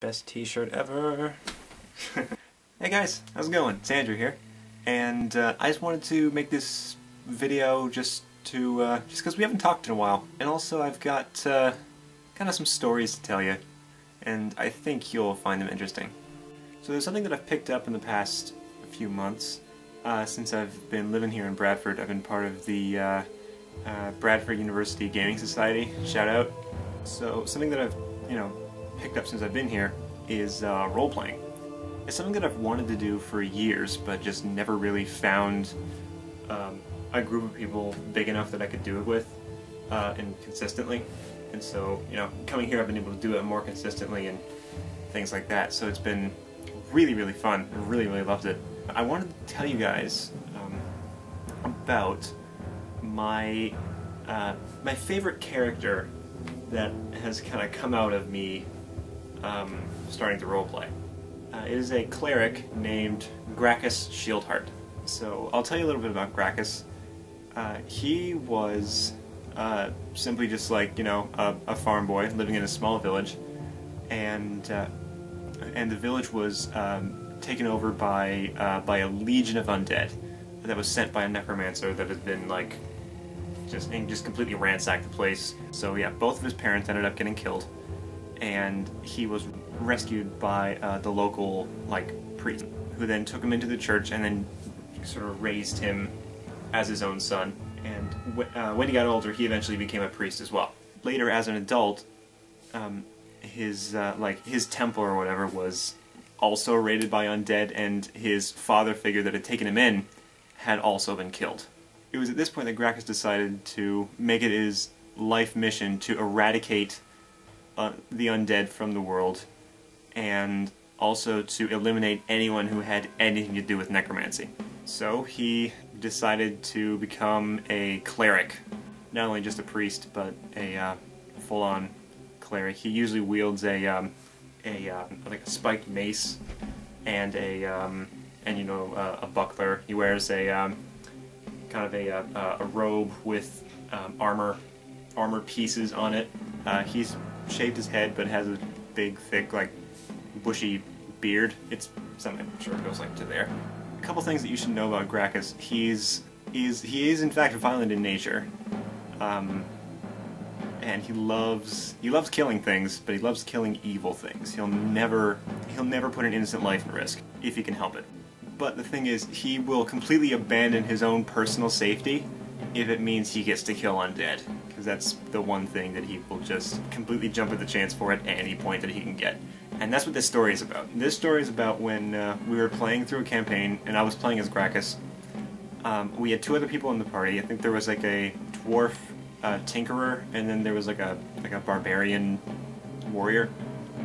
Best t-shirt ever. hey guys, how's it going? It's Andrew here. And uh, I just wanted to make this video just to, uh, just because we haven't talked in a while. And also I've got uh, kind of some stories to tell you. And I think you'll find them interesting. So there's something that I've picked up in the past few months. Uh, since I've been living here in Bradford, I've been part of the uh, uh, Bradford University Gaming Society. Shout out. So something that I've, you know, picked up since I've been here is uh, role-playing. It's something that I've wanted to do for years, but just never really found um, a group of people big enough that I could do it with uh, and consistently. And so, you know, coming here I've been able to do it more consistently and things like that. So it's been really, really fun. I really, really loved it. I wanted to tell you guys um, about my uh, my favorite character that has kind of come out of me um, starting the roleplay. Uh, it is a cleric named Grakkas Shieldheart. So I'll tell you a little bit about Grakkas. Uh, he was uh, simply just like, you know, a, a, farm boy living in a small village, and uh, and the village was um, taken over by uh, by a legion of undead that was sent by a necromancer that had been like just just completely ransacked the place. So yeah, both of his parents ended up getting killed and he was rescued by uh, the local like priest, who then took him into the church and then sort of raised him as his own son. And uh, when he got older, he eventually became a priest as well. Later, as an adult, um, his uh, like his temple or whatever was also raided by undead, and his father figure that had taken him in had also been killed. It was at this point that Grakkas decided to make it his life mission to eradicate the undead from the world, and also to eliminate anyone who had anything to do with necromancy. So he decided to become a cleric. Not only just a priest, but a uh, full-on cleric. He usually wields a, um, a uh, like a spiked mace and a um, and you know uh, a buckler. He wears a um, kind of a, uh, a robe with um, armor armor pieces on it. Uh, he's shaved his head, but has a big, thick, like, bushy beard. It's something I'm sure it goes like to there. A couple things that you should know about Grakkas. He's he's he is in fact violent in nature, um, and he loves he loves killing things, but he loves killing evil things. He'll never he'll never put an innocent life in risk if he can help it. But the thing is, he will completely abandon his own personal safety if it means he gets to kill undead because that's the one thing that he will just completely jump at the chance for at any point that he can get. And that's what this story is about. This story is about when uh, we were playing through a campaign, and I was playing as Grakkas. Um, we had two other people in the party. I think there was like a dwarf uh, tinkerer, and then there was like a like a barbarian warrior.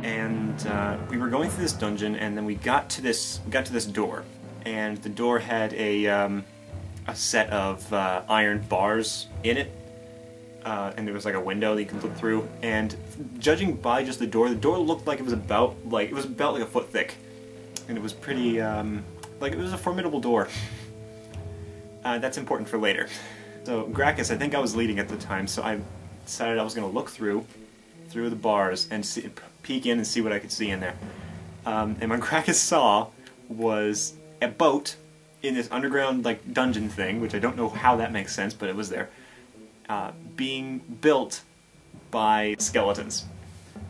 And uh, we were going through this dungeon, and then we got to this got to this door, and the door had a um, a set of uh, iron bars in it uh, and there was like a window that you can look through. And judging by just the door, the door looked like it was about like it was about like a foot thick, and it was pretty um, like it was a formidable door. Uh, that's important for later. So Grakkas, I think I was leading at the time, so I decided I was going to look through through the bars and see, peek in and see what I could see in there. Um, and what Grakkas saw was a boat in this underground like dungeon thing, which I don't know how that makes sense, but it was there uh, being built by skeletons.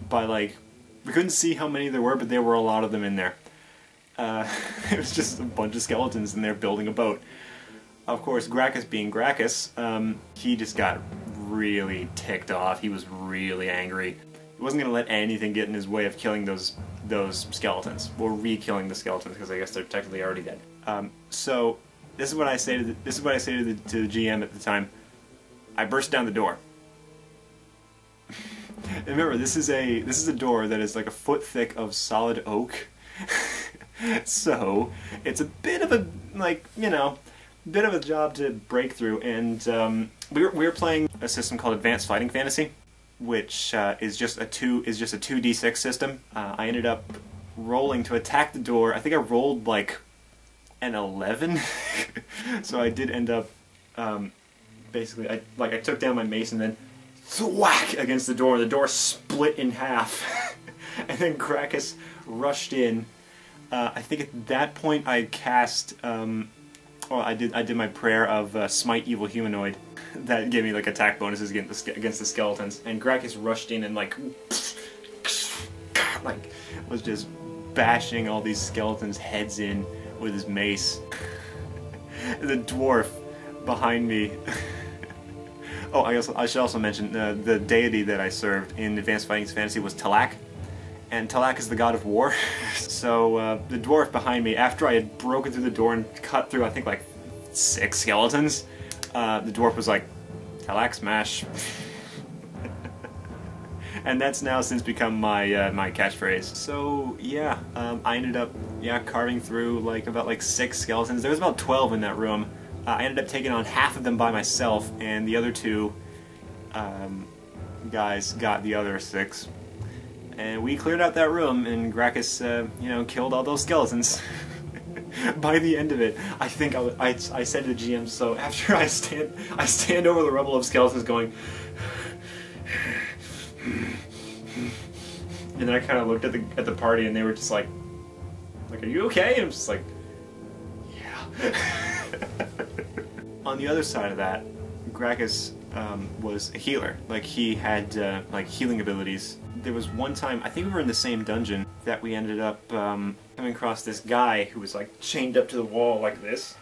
By like, we couldn't see how many there were, but there were a lot of them in there. Uh, it was just a bunch of skeletons in there building a boat. Of course, Grakkas being Grakkas, um, he just got really ticked off. He was really angry. He wasn't going to let anything get in his way of killing those those skeletons, or re-killing the skeletons, because I guess they're technically already dead. Um, so this is what I say to the, this is what I say to the, to the GM at the time. I burst down the door. and remember, this is a this is a door that is like a foot thick of solid oak. so it's a bit of a like you know, bit of a job to break through. And um, we were we were playing a system called Advanced Fighting Fantasy, which uh, is just a two is just a two d six system. Uh, I ended up rolling to attack the door. I think I rolled like an eleven, so I did end up. Um, basically, I like I took down my mace and then thwack against the door. The door split in half, and then Grakkas rushed in. Uh, I think at that point I cast, um, well, I did I did my prayer of uh, smite evil humanoid. That gave me like attack bonuses against the, against the skeletons. And Grakkas rushed in and like, like was just bashing all these skeletons' heads in with his mace. the dwarf behind me. oh, I, also, I should also mention uh, the deity that I served in Advanced Fighting Fantasy was Talak and Talak is the god of war. so uh, the dwarf behind me, after I had broken through the door and cut through, I think like six skeletons, uh, the dwarf was like, Talak smash. and that's now since become my uh, my catchphrase. So yeah, um, I ended up yeah carving through like about like six skeletons. There was about twelve in that room. Uh, I ended up taking on half of them by myself, and the other two um, guys got the other six and we cleared out that room, and Grakkas, uh, you know, killed all those skeletons. By the end of it, I think I, I, I, said to the GM, so after I stand, I stand over the rubble of skeletons going, and then I kind of looked at the at the party, and they were just like, like, are you okay? And I'm just like, yeah. On the other side of that, Grakkas um, was a healer. Like he had uh, like healing abilities. There was one time, I think we were in the same dungeon, that we ended up um, coming across this guy who was like chained up to the wall like this.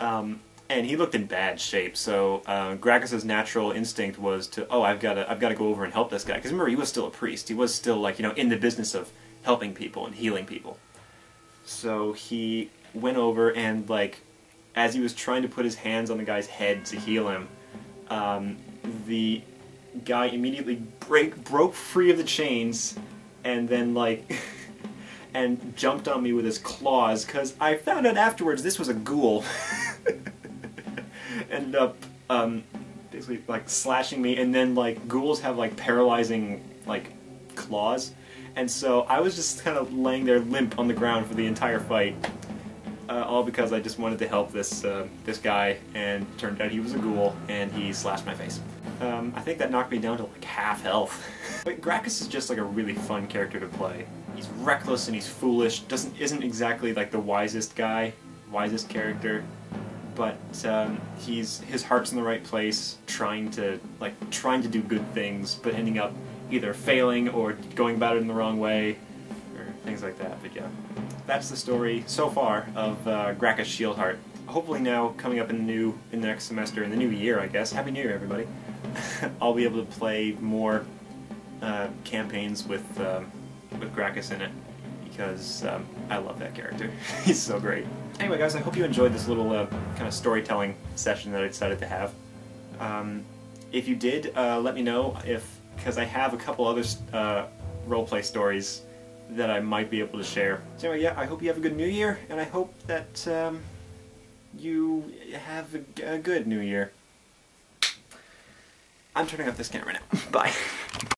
Um, and he looked in bad shape. So uh, natural instinct was to, oh, I've got to, I've got to go over and help this guy. Because remember, he was still a priest. He was still like, you know, in the business of helping people and healing people. So he went over and like, as he was trying to put his hands on the guy's head to heal him, um, the guy immediately break broke free of the chains and then like and jumped on me with his claws because I found out afterwards this was a ghoul. Ended up um, basically like slashing me and then like ghouls have like paralyzing like claws and so I was just kind of laying there limp on the ground for the entire fight uh, all because I just wanted to help this uh, this guy, and turned out he was a ghoul, and he slashed my face. Um, I think that knocked me down to like half health. but Grakkas is just like a really fun character to play. He's reckless and he's foolish. Doesn't isn't exactly like the wisest guy, wisest character, but um, he's his heart's in the right place, trying to like trying to do good things, but ending up either failing or going about it in the wrong way, or things like that. But yeah that's the story so far of uh, Grakkas Shieldheart. Hopefully now, coming up in the new in the next semester, in the new year, I guess. Happy New Year, everybody! I'll be able to play more uh, campaigns with um, with Grakkas in it because um, I love that character. He's so great. Anyway, guys, I hope you enjoyed this little uh, kind of storytelling session that I decided to have. Um, if you did, uh, let me know if because I have a couple other uh, roleplay stories that I might be able to share. So anyway, yeah, I hope you have a good New Year, and I hope that um, you have a, a good New Year. I'm turning off this camera now. Bye.